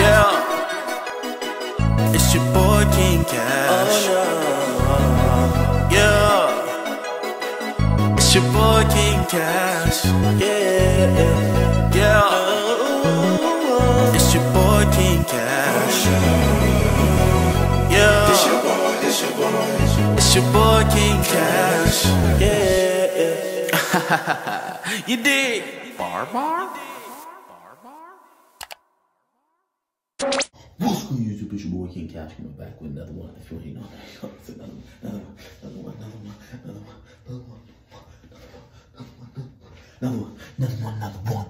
Yeah. It's your boy King Cash. Oh, yeah. It's your boy King Cash. Yeah. Yeah. It's your boy King Cash. Yeah. It's your boy, it's your boy. It's your boy King Cash. Yeah. you dig? Bar bar? push Borg and Cash coming back with another one. If you ain't know that, it's another one, another one, another one, another one, another one, another one, another one, another one.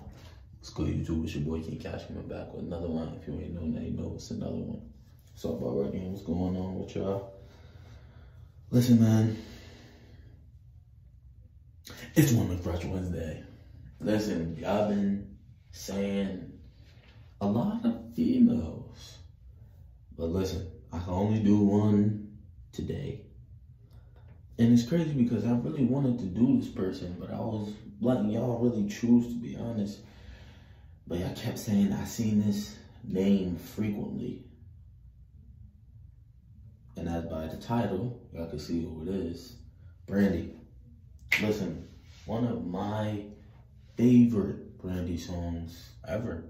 Let's go YouTube, it's your boy King Cash coming back with another one. If you ain't know now you know it's another one. What's up, already? What's going on with y'all? Listen, man. It's Woman Crush Wednesday. Listen, I've been saying a lot of females but listen, I can only do one today. And it's crazy because I really wanted to do this person, but I was letting y'all really choose to be honest. But y'all kept saying I seen this name frequently. And as by the title, y'all can see who it is. Brandy. Listen, one of my favorite Brandy songs ever.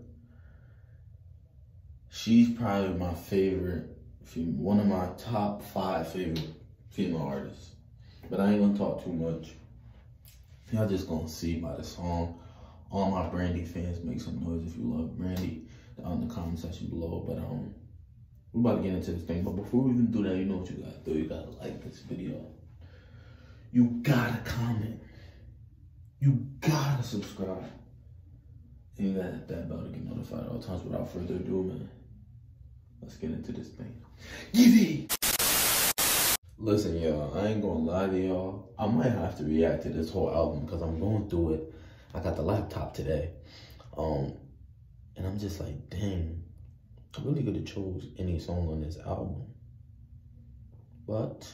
She's probably my favorite, one of my top five favorite female artists. But I ain't gonna talk too much. Y'all just gonna see by the song. All my Brandy fans, make some noise if you love Brandy down in the comment section below. But um, we're about to get into this thing. But before we even do that, you know what you gotta do. You gotta like this video. You gotta comment. You gotta subscribe. And you gotta hit that bell to get notified all times. Without further ado, man, let's get into this thing. Giddy! Listen, y'all, I ain't gonna lie to y'all. I might have to react to this whole album because I'm going through it. I got the laptop today. Um, and I'm just like, dang, I really could have chose any song on this album. But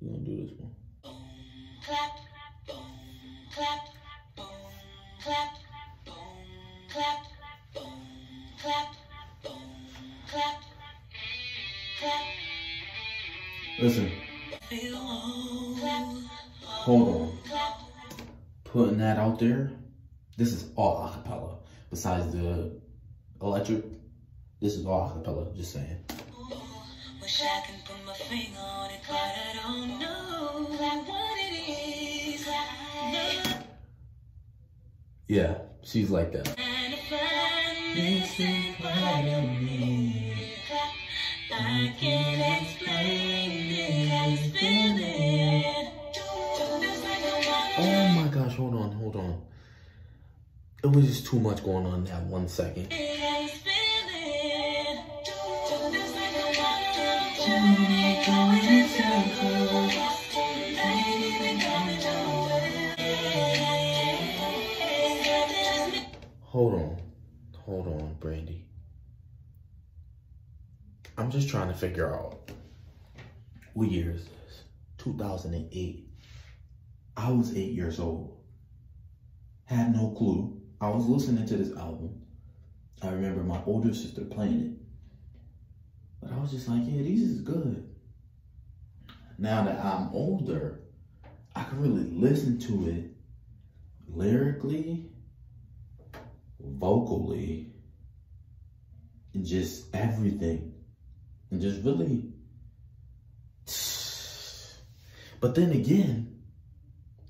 we're gonna do this one. clap, Listen, feel old, clap, hold on. Putting that out there, this is all acapella. Besides the electric, this is all acapella, just saying. wish I can put my finger on it, but I don't know what it is, no, Yeah, she's like that. I can't explain this feeling, do this like I want Oh my gosh, hold on, hold on. It was just too much going on in that one second. Hold on, hold on, Brandy. I'm just trying to figure out what year is this? 2008. I was eight years old. Had no clue. I was listening to this album. I remember my older sister playing it. But I was just like, yeah, these is good. Now that I'm older, I can really listen to it lyrically, vocally, and just everything. And just really. But then again,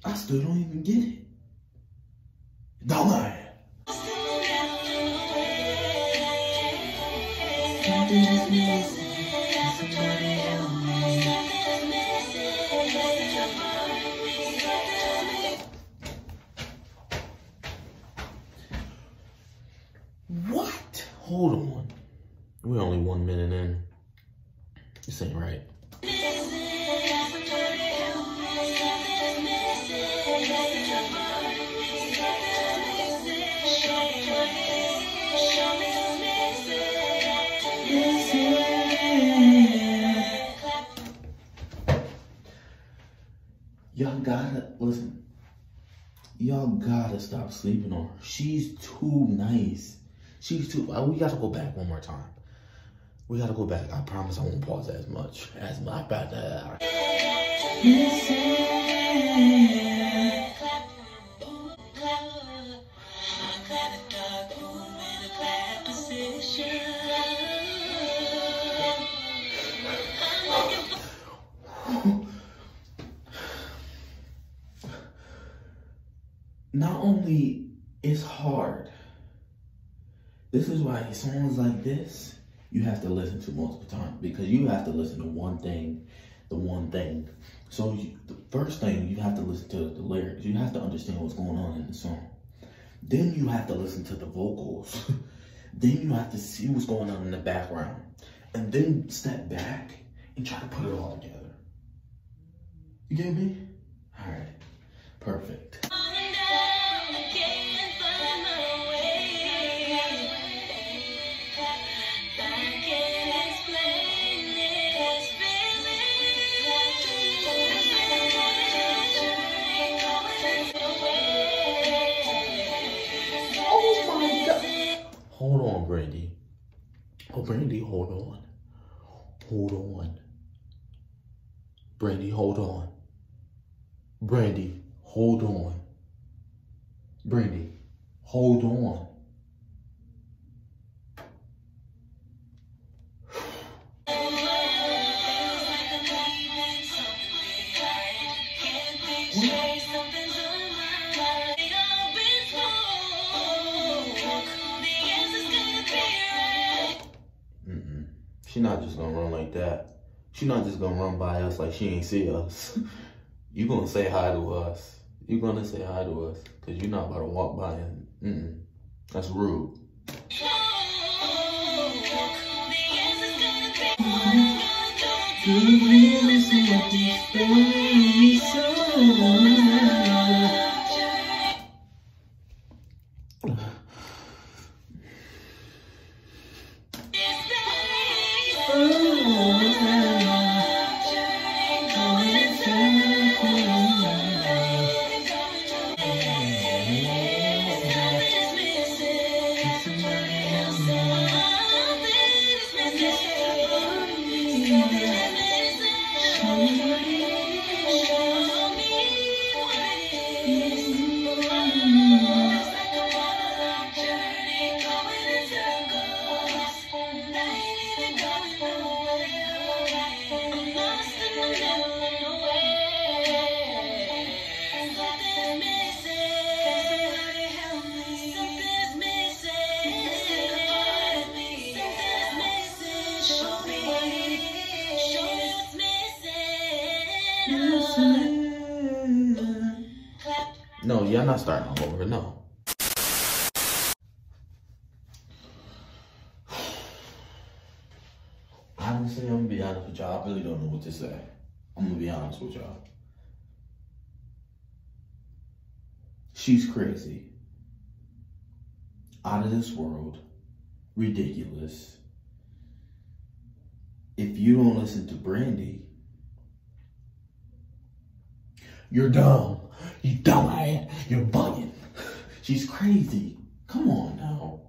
I still don't even get it. Don't lie. What? Hold on. We're only one minute in. This ain't right. Y'all gotta listen. Y'all gotta stop sleeping on her. She's too nice. She's too. uh, We gotta go back one more time. We gotta go back. I promise I won't pause as much as my position. Not only it's hard. This is why songs like this you have to listen to multiple times because you have to listen to one thing, the one thing. So you, the first thing you have to listen to the lyrics. You have to understand what's going on in the song. Then you have to listen to the vocals. then you have to see what's going on in the background. And then step back and try to put it all together. You get me? All right. Perfect. Brandy. Oh, Brandy, hold on. Hold on. Brandy, hold on. Brandy, hold on. Brandy, hold on. That. She not just gonna run by us like she ain't see us. you gonna say hi to us. You gonna say hi to us. Cause you're not about to walk by and mm-mm. That's rude. No, y'all not starting all over. No. Honestly, I'm gonna be honest with y'all. I really don't know what to say. I'm gonna be honest with y'all. She's crazy. Out of this world. Ridiculous. If you don't listen to Brandy, you're dumb. You dumb ass. You're bugging. She's crazy. Come on now.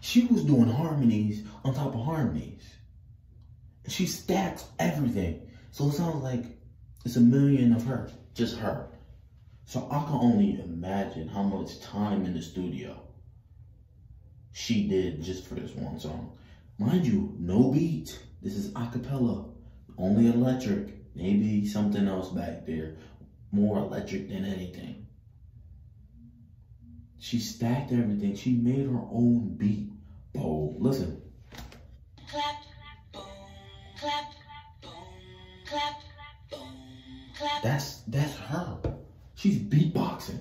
She was doing harmonies on top of harmonies. She stacks everything. So it sounds like it's a million of her. Just her. So I can only imagine how much time in the studio she did just for this one song. Mind you, no beat. This is a cappella. Only electric. Maybe something else back there. More electric than anything. She stacked everything. She made her own beat. Bro, listen. Clap, boom, clap, boom, clap, boom, clap. That's that's her. She's beatboxing.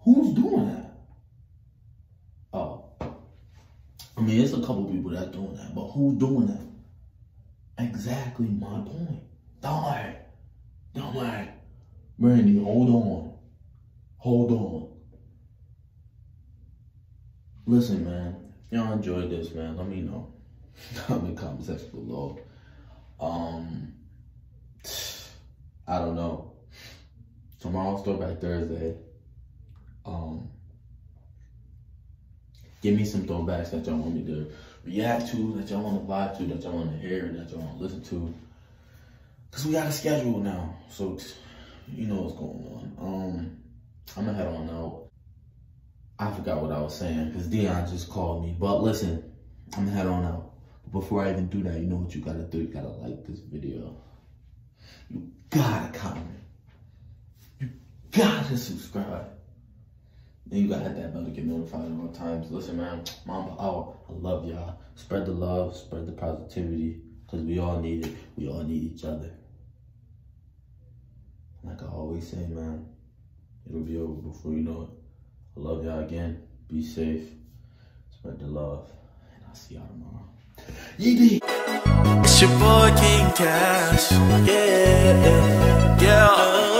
Who's doing that? Oh. I mean, it's a couple people that's doing that, but who's doing that? Exactly my point. Don't worry. Don't worry. Brandy, hold on. Hold on. Listen, man. Y'all enjoyed this, man. Let me know. Comment comment section below. Um, I don't know. tomorrow's Throwback Thursday. Um, give me some throwbacks that y'all want me to react to, that y'all want to vibe to, that y'all want to hear, that y'all want to listen to. Cause we got a schedule now, so you know what's going on. Um, I'm gonna head on out. I forgot what I was saying because Dion just called me. But listen, I'm gonna head on out. Before I even do that, you know what you gotta do? You gotta like this video. You gotta comment. You gotta subscribe. Then you gotta hit that bell to get notified at all times. Listen, man, mama out. I love y'all. Spread the love, spread the positivity, because we all need it. We all need each other. Like I always say, man, it'll be over before you know it. I love y'all again. Be safe. Spread the love. And I'll see y'all tomorrow. Yee It's your boy King Cash. Yeah, yeah.